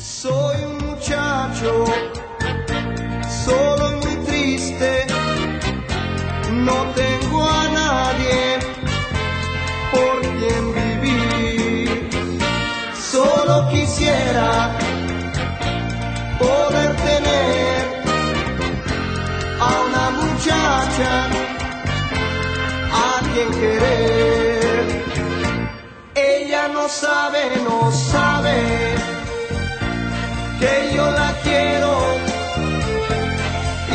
Soy un muchacho, solo muy triste, no tengo a nadie por quien vivir. Solo quisiera poder tener a una muchacha a quien querer. Ella no sabe, no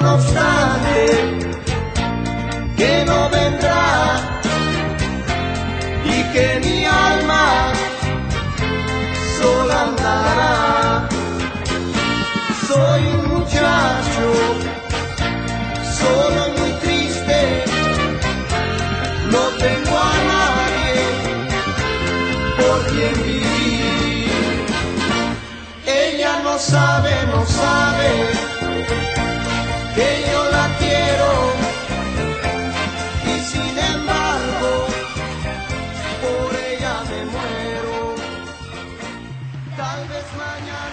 no obstante que no vendrá y que mi alma sola andará. Soy un muchacho solo muy triste, no tengo a nadie por quien vivir. Ella no sabe, no sabe que yo la quiero y sin embargo por ella me muero. Tal vez mañana.